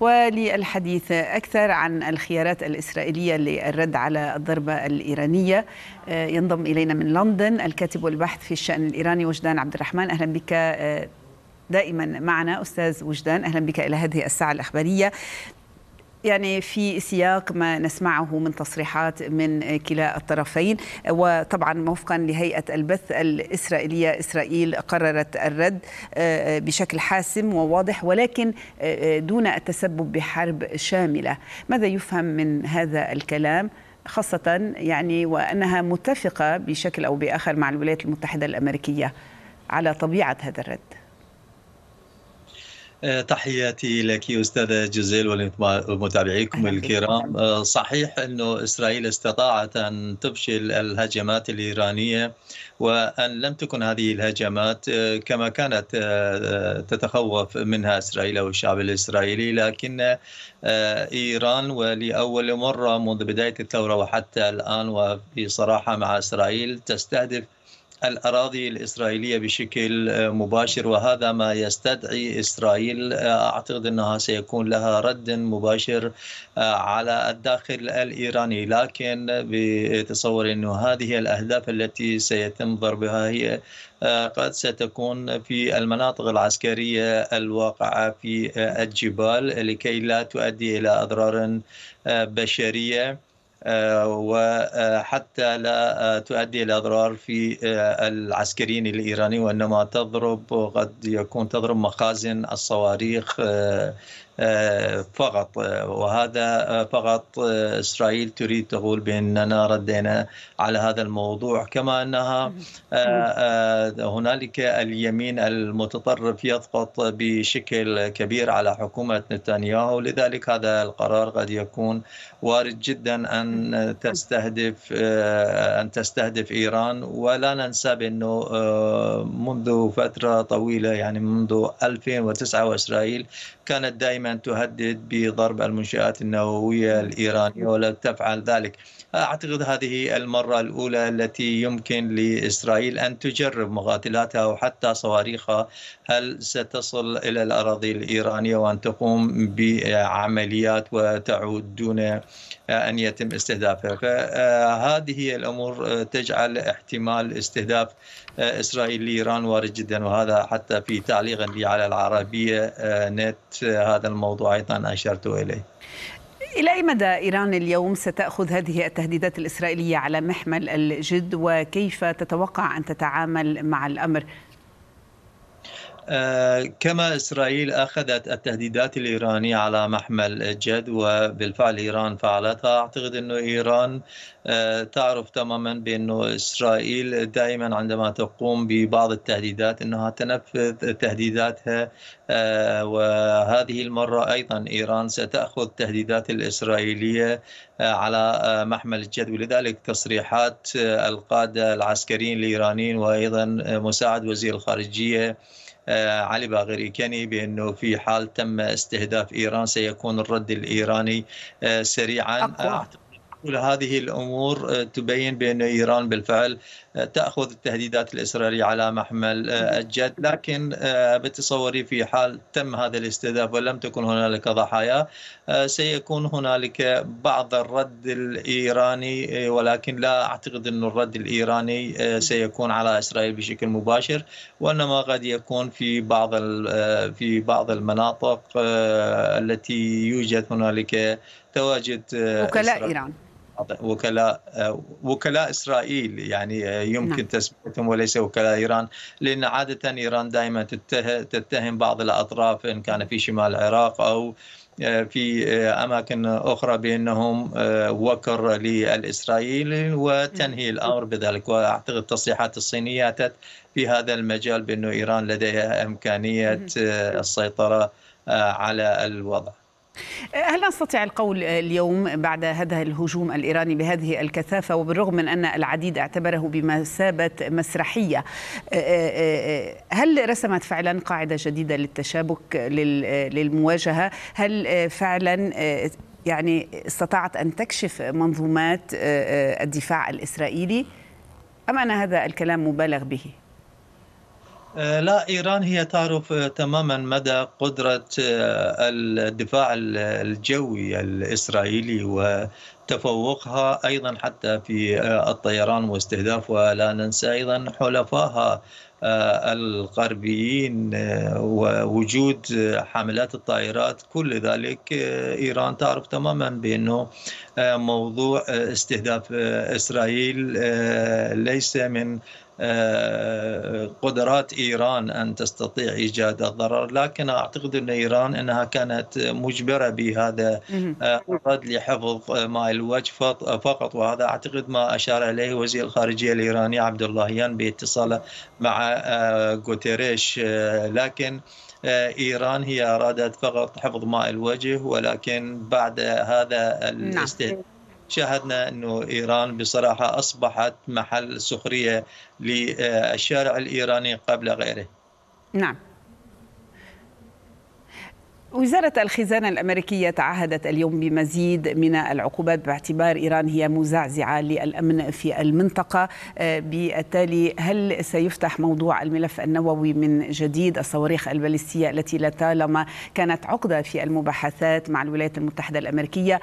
وللحديث أكثر عن الخيارات الإسرائيلية للرد على الضربة الإيرانية. ينضم إلينا من لندن الكاتب والبحث في الشأن الإيراني وجدان عبد الرحمن أهلا بك دائما معنا أستاذ وجدان. أهلا بك إلى هذه الساعة الأخبارية. يعني في سياق ما نسمعه من تصريحات من كلا الطرفين. وطبعا وفقا لهيئة البث الإسرائيلية إسرائيل قررت الرد بشكل حاسم وواضح ولكن دون التسبب بحرب شاملة. ماذا يفهم من هذا الكلام؟ خاصة يعني وأنها متفقة بشكل أو بآخر مع الولايات المتحدة الأمريكية على طبيعة هذا الرد. تحياتي لك أستاذة جزيل ولمتابعيكم الكرام. صحيح أنه إسرائيل استطاعت أن تفشل الهجمات الإيرانية وأن لم تكن هذه الهجمات كما كانت تتخوف منها إسرائيل أو الشعب الإسرائيلي. لكن إيران ولأول مرة منذ بداية الثورة وحتى الآن وبصراحة مع إسرائيل تستهدف الأراضي الإسرائيلية بشكل مباشر وهذا ما يستدعي إسرائيل أعتقد أنها سيكون لها رد مباشر على الداخل الإيراني. لكن بتصور أنه هذه الأهداف التي سيتم ضربها هي قد ستكون في المناطق العسكرية الواقعة في الجبال لكي لا تؤدي إلى أضرار بشرية. وحتى لا تؤدي إلى إضرار في العسكريين الإيرانيين وإنما تضرب قد يكون تضرب مخازن الصواريخ فقط وهذا فقط إسرائيل تريد تقول باننا ردينا على هذا الموضوع كما أنها هنالك اليمين المتطرف يضغط بشكل كبير على حكومة نتنياهو لذلك هذا القرار قد يكون وارد جدا أن تستهدف أن تستهدف إيران. ولا ننسى بأنه منذ فترة طويلة يعني منذ 2009 وإسرائيل كانت دائما تهدد بضرب المنشآت النووية الإيرانية ولا تفعل ذلك. أعتقد هذه المرة الأولى التي يمكن لإسرائيل أن تجرب مقاتلاتها أو حتى صواريخها. هل ستصل إلى الأراضي الإيرانية وأن تقوم بعمليات وتعود دون أن يتم استهدافها؟ فهذه الأمور تجعل احتمال استهداف إسرائيل لإيران وارد جدا وهذا حتى في تعليق لي على العربية نت هذا الموضوع أيضا أشرت إليه إلى أي مدى إيران اليوم ستأخذ هذه التهديدات الإسرائيلية على محمل الجد وكيف تتوقع أن تتعامل مع الأمر؟ كما إسرائيل أخذت التهديدات الإيرانية على محمل الجد وبالفعل إيران فعلتها. أعتقد أنه إيران تعرف تماما بأنه إسرائيل دائما عندما تقوم ببعض التهديدات أنها تنفذ تهديداتها وهذه المرة أيضا إيران ستأخذ التهديدات الإسرائيلية على محمل الجد ولذلك تصريحات القادة العسكريين الإيرانيين وأيضا مساعد وزير الخارجية علي باغري كاني بانه في حال تم استهداف إيران سيكون الرد الإيراني سريعا أقوى. كل هذه الأمور تبين بأن إيران بالفعل تأخذ التهديدات الإسرائيلية على محمل الجد. لكن بتصوري في حال تم هذا الاستهداف ولم تكن هنالك ضحايا سيكون هنالك بعض الرد الإيراني ولكن لا أعتقد أن الرد الإيراني سيكون على إسرائيل بشكل مباشر وإنما قد يكون في بعض في بعض المناطق التي يوجد هنالك تواجد وكلاء إيران. وكلاء وكلاء إسرائيل يعني يمكن نعم. تسميتهم وليس وكلاء إيران لأن عادة إيران دائما تتهم بعض الأطراف إن كان في شمال العراق أو في أماكن أخرى بأنهم وكر للاسرائيلي وتنهي الأمر بذلك. وأعتقد التصريحات الصينية أتت في هذا المجال بأنه إيران لديها إمكانية السيطرة على الوضع. هل نستطيع القول اليوم بعد هذا الهجوم الإيراني بهذه الكثافة وبالرغم من أن العديد اعتبره بمثابة مسرحية هل رسمت فعلا قاعدة جديدة للتشابك للمواجهة؟ هل فعلا يعني استطاعت أن تكشف منظومات الدفاع الإسرائيلي؟ أم أن هذا الكلام مبالغ به؟ لا إيران هي تعرف تماما مدى قدرة الدفاع الجوي الإسرائيلي وتفوقها أيضا حتى في الطيران واستهداف ولا ننسى أيضا حلفائها الغربيين ووجود حاملات الطائرات. كل ذلك إيران تعرف تماما بأنه موضوع استهداف إسرائيل ليس من قدرات إيران أن تستطيع إيجاد الضرر لكن أعتقد أن إيران إنها كانت مجبرة بهذا الرد لحفظ ماء الوجه فقط وهذا أعتقد ما أشار إليه وزير الخارجية الإيراني عبد اللهيان باتصاله مع غوتيريش. لكن إيران هي أرادت فقط حفظ ماء الوجه ولكن بعد هذا الاستهداف شاهدنا أنه إيران بصراحة أصبحت محل سخرية للشارع الإيراني قبل غيره. نعم. وزارة الخزانة الأمريكية تعهدت اليوم بمزيد من العقوبات باعتبار إيران هي مزعزعة للأمن في المنطقة. بالتالي هل سيفتح موضوع الملف النووي من جديد؟ الصواريخ البالستية التي لطالما كانت عقدة في المباحثات مع الولايات المتحدة الأمريكية.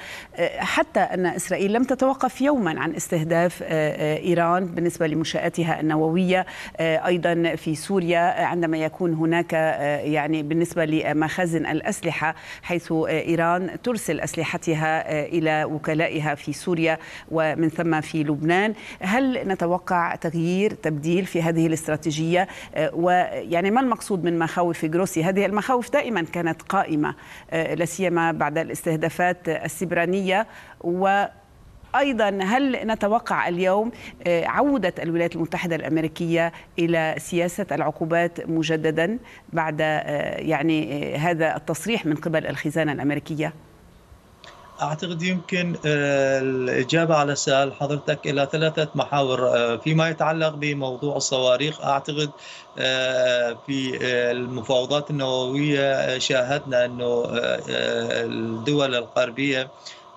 حتى أن إسرائيل لم تتوقف يوما عن استهداف إيران بالنسبة لمنشآتها النووية. أيضا في سوريا عندما يكون هناك يعني بالنسبة لمخازن الأسلحة الأسلحة حيث إيران ترسل أسلحتها إلى وكلائها في سوريا ومن ثم في لبنان. هل نتوقع تغيير تبديل في هذه الاستراتيجية؟ ويعني ما المقصود من مخاوف جروسي؟ هذه المخاوف دائما كانت قائمة لا سيما بعد الاستهدافات السبرانية و أيضا هل نتوقع اليوم عودة الولايات المتحدة الأمريكية إلى سياسة العقوبات مجددا بعد يعني هذا التصريح من قبل الخزانة الأمريكية؟ أعتقد يمكن الإجابة على سؤال حضرتك إلى ثلاثة محاور فيما يتعلق بموضوع الصواريخ أعتقد في المفاوضات النووية شاهدنا أنه الدول الغربية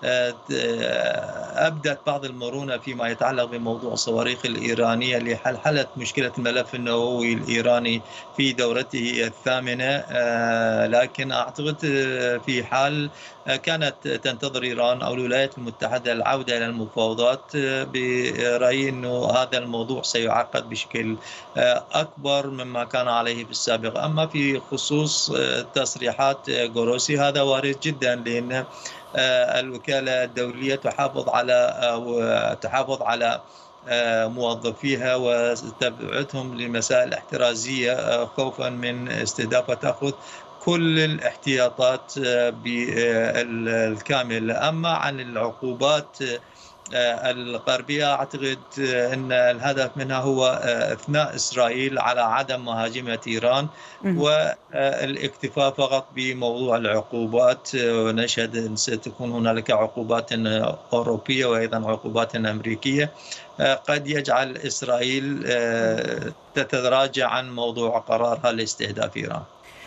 أبدت بعض المرونة فيما يتعلق بموضوع الصواريخ الإيرانية لحلحله مشكلة الملف النووي الإيراني في دورته الثامنة. لكن أعتقد في حال كانت تنتظر إيران أو الولايات المتحدة العودة إلى المفاوضات برأيي إنه هذا الموضوع سيعقد بشكل أكبر مما كان عليه في السابق، أما في خصوص تصريحات غوروسي هذا وارد جدا لأن الوكالة الدولية تحافظ على تحافظ على موظفيها وتبعتهم لمسائل احترازية خوفا من استهداف وتاخذ كل الاحتياطات بالكامل أما عن العقوبات الغربية. أعتقد أن الهدف منها هو إثناء إسرائيل على عدم مهاجمة إيران والاكتفاء فقط بموضوع العقوبات. ونشهد أن ستكون هنالك عقوبات أوروبية وأيضا عقوبات أمريكية. قد يجعل إسرائيل تتراجع عن موضوع قرارها لاستهداف إيران.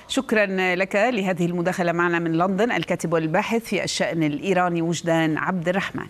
شكرا لك لهذه المداخلة معنا من لندن. الكاتب والباحث في الشأن الإيراني وجدان عبد الرحمن.